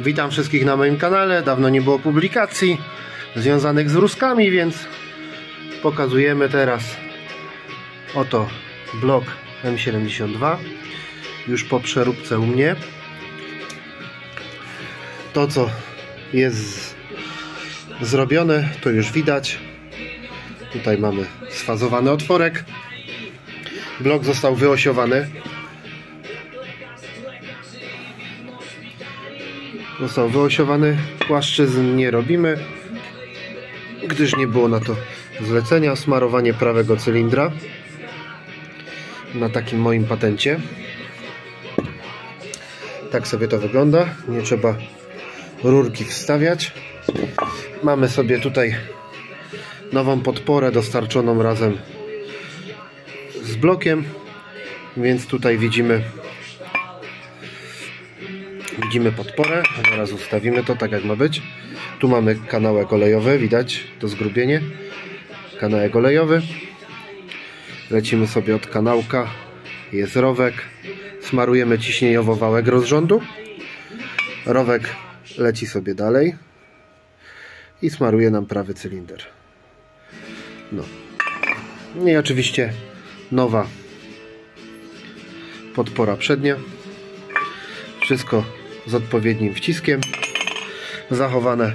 Witam wszystkich na moim kanale. Dawno nie było publikacji związanych z ruskami, więc pokazujemy teraz oto blok M72 już po przeróbce u mnie. To co jest zrobione to już widać. Tutaj mamy sfazowany otworek. Blok został wyosiowany. Został wyosiowany. Płaszczyzn nie robimy, gdyż nie było na to zlecenia. Smarowanie prawego cylindra na takim moim patencie. Tak sobie to wygląda. Nie trzeba rurki wstawiać. Mamy sobie tutaj nową podporę dostarczoną razem z blokiem, więc tutaj widzimy widzimy podporę. Teraz ustawimy to tak jak ma być. Tu mamy kanałek olejowy, widać to zgrubienie. Kanałek olejowy. Lecimy sobie od kanałka. Jest rowek. Smarujemy ciśnieniowo wałek rozrządu. Rowek leci sobie dalej i smaruje nam prawy cylinder. No. I oczywiście nowa podpora przednia. Wszystko z odpowiednim wciskiem zachowane.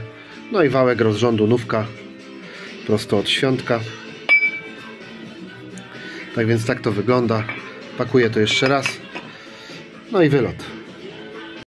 No i wałek rozrządu nówka prosto od świątka. Tak więc tak to wygląda. Pakuję to jeszcze raz. No i wylot.